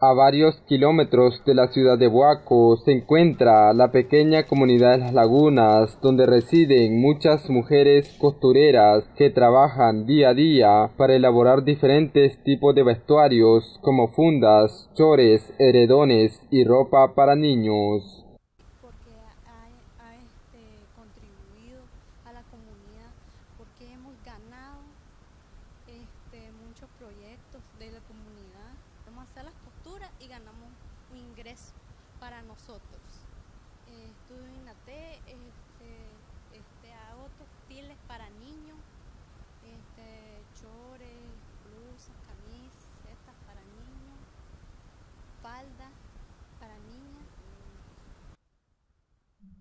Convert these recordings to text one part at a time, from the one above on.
A varios kilómetros de la ciudad de Boaco se encuentra la pequeña comunidad de las lagunas donde residen muchas mujeres costureras que trabajan día a día para elaborar diferentes tipos de vestuarios como fundas, chores, heredones y ropa para niños. Este, este, proyectos de la comunidad. A hacer las costuras y ganamos un ingreso para nosotros. Eh, en la este, este, hago textiles para niños, este, chores, blusas, camisetas para niños, faldas para niñas.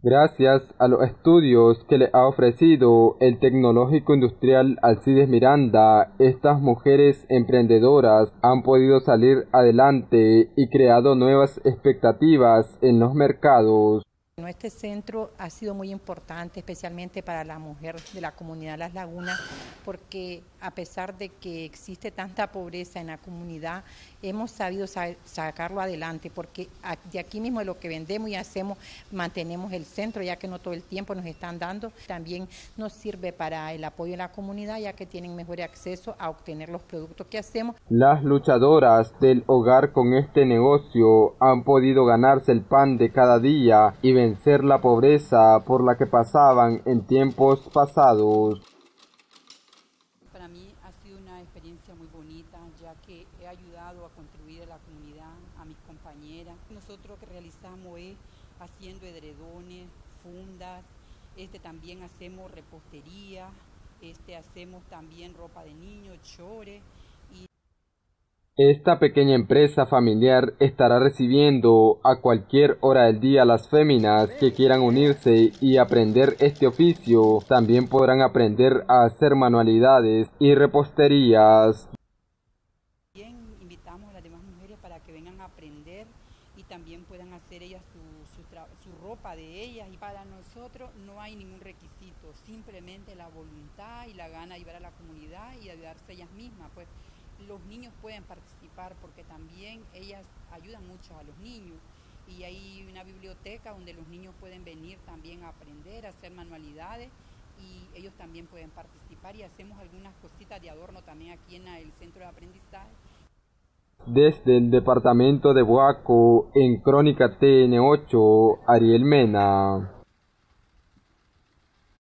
Gracias a los estudios que le ha ofrecido el Tecnológico Industrial Alcides Miranda, estas mujeres emprendedoras han podido salir adelante y creado nuevas expectativas en los mercados. Este centro ha sido muy importante, especialmente para la mujer de la comunidad Las Lagunas, porque a pesar de que existe tanta pobreza en la comunidad, hemos sabido sacarlo adelante, porque de aquí mismo de lo que vendemos y hacemos, mantenemos el centro, ya que no todo el tiempo nos están dando. También nos sirve para el apoyo de la comunidad, ya que tienen mejor acceso a obtener los productos que hacemos. Las luchadoras del hogar con este negocio han podido ganarse el pan de cada día y vencer la pobreza por la que pasaban en tiempos pasados. Para mí ha sido una experiencia muy bonita, ya que he ayudado a contribuir a la comunidad, a mis compañeras. Nosotros lo que realizamos es haciendo edredones, fundas, este también hacemos repostería, este hacemos también ropa de niños, chores esta pequeña empresa familiar estará recibiendo a cualquier hora del día las féminas que quieran unirse y aprender este oficio. También podrán aprender a hacer manualidades y reposterías. También invitamos a las demás mujeres para que vengan a aprender y también puedan hacer ellas su, su ropa de ellas. Y para nosotros no hay ningún requisito, simplemente la voluntad y la gana de ayudar a la comunidad y ayudarse ellas mismas. Pues los niños pueden participar porque también ellas ayudan mucho a los niños y hay una biblioteca donde los niños pueden venir también a aprender, a hacer manualidades y ellos también pueden participar y hacemos algunas cositas de adorno también aquí en el centro de aprendizaje. Desde el departamento de Boaco, en Crónica TN8, Ariel Mena.